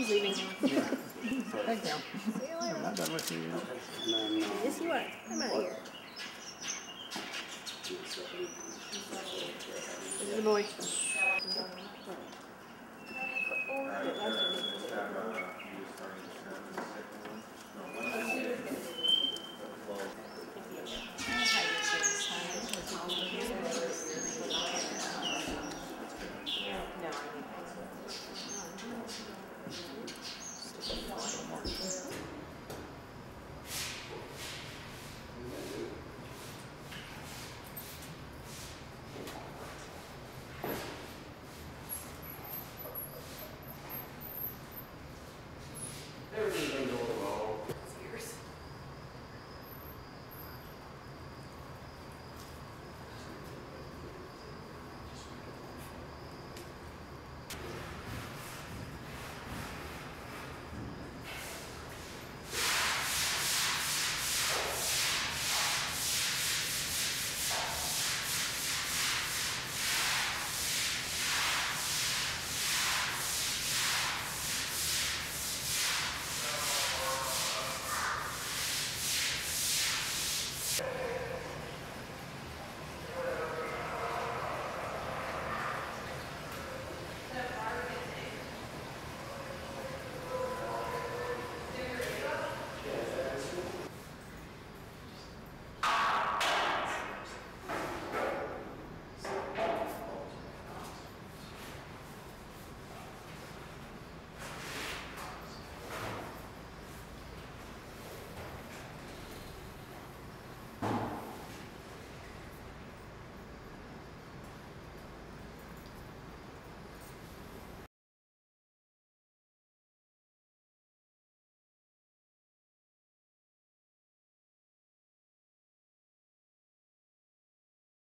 He's leaving. Thank you. See you later. I'm not done with you yet. Yes, you are. I'm out of here. This is the boy.